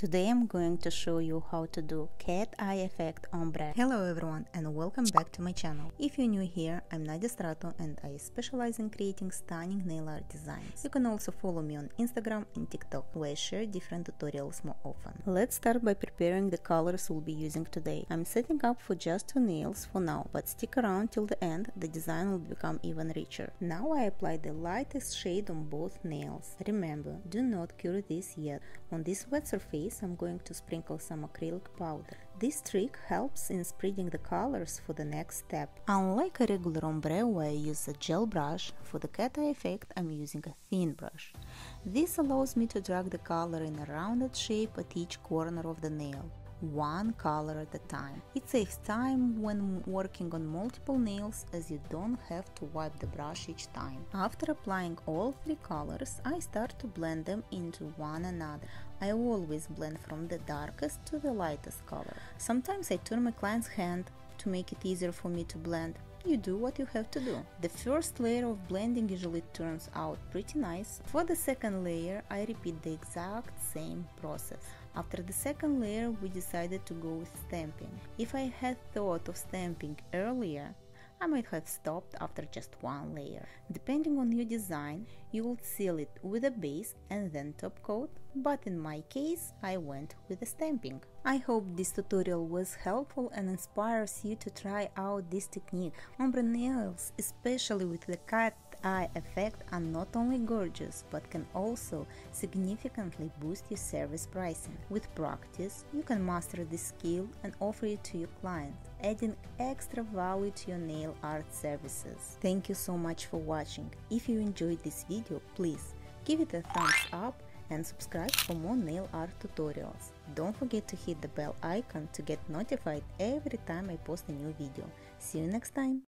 Today I'm going to show you how to do cat eye effect on brush. Hello everyone and welcome back to my channel. If you're new here, I'm Nadya Stratu and I specialize in creating stunning nail art designs. You can also follow me on Instagram and TikTok where I share different tutorials more often. Let's start by preparing the colors we'll be using today. I'm setting up for just two nails for now, but stick around till the end, the design will become even richer. Now I apply the lightest shade on both nails. Remember, do not cure this yet. On this wet surface I'm going to sprinkle some acrylic powder. This trick helps in spreading the colors for the next step. Unlike a regular ombre where I use a gel brush, for the cat eye effect I'm using a thin brush. This allows me to drag the color in a rounded shape at each corner of the nail one color at a time. It saves time when working on multiple nails as you don't have to wipe the brush each time. After applying all three colors, I start to blend them into one another. I always blend from the darkest to the lightest color. Sometimes I turn my client's hand to make it easier for me to blend you do what you have to do. The first layer of blending usually turns out pretty nice. For the second layer, I repeat the exact same process. After the second layer, we decided to go with stamping. If I had thought of stamping earlier, I might have stopped after just one layer. Depending on your design, you will seal it with a base and then top coat, but in my case, I went with the stamping. I hope this tutorial was helpful and inspires you to try out this technique. Ombre nails, especially with the cat eye effect are not only gorgeous but can also significantly boost your service pricing. With practice, you can master this skill and offer it to your client, adding extra value to your nail art services. Thank you so much for watching. If you enjoyed this video, please give it a thumbs up and subscribe for more nail art tutorials. Don't forget to hit the bell icon to get notified every time I post a new video. See you next time!